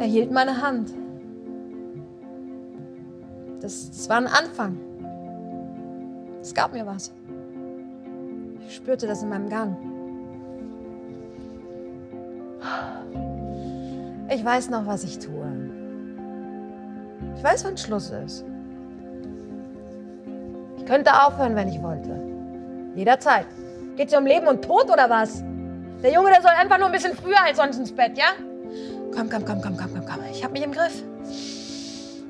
Er hielt meine Hand. Das, das war ein Anfang. Es gab mir was. Ich spürte das in meinem Gang. Ich weiß noch, was ich tue. Ich weiß, wann Schluss ist. Ich könnte aufhören, wenn ich wollte. Jederzeit. Geht's um Leben und Tod oder was? Der Junge, der soll einfach nur ein bisschen früher als sonst ins Bett, ja? Komm, komm, komm, komm, komm, komm, komm. Ich hab mich im Griff.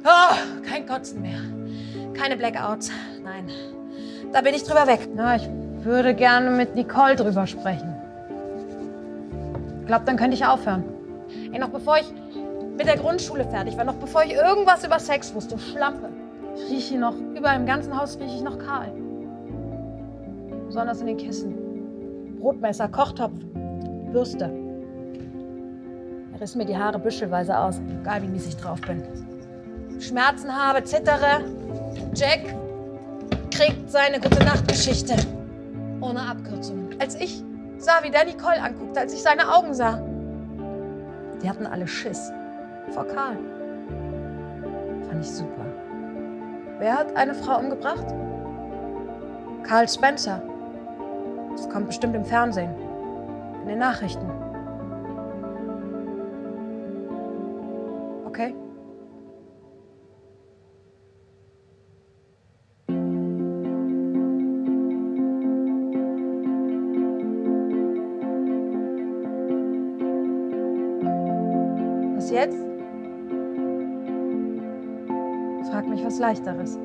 Oh, kein Kotzen mehr. Keine Blackouts. Nein. Da bin ich drüber weg. Na, ich würde gerne mit Nicole drüber sprechen. Ich glaube, dann könnte ich aufhören. Ey, noch bevor ich mit der Grundschule fertig war, noch bevor ich irgendwas über Sex wusste, Schlampe. Ich rieche noch, überall im ganzen Haus rieche ich noch kahl. Besonders in den Kissen. Brotmesser, Kochtopf, Bürste. Riss mir die Haare büschelweise aus, egal wie mies ich drauf bin. Schmerzen habe, zittere. Jack kriegt seine Gute-Nacht-Geschichte. Ohne Abkürzung. Als ich sah, wie der Nicole anguckte, als ich seine Augen sah, die hatten alle Schiss. Vor Karl. Fand ich super. Wer hat eine Frau umgebracht? Karl Spencer. Das kommt bestimmt im Fernsehen. In den Nachrichten. Okay. Was jetzt? Frag mich was Leichteres.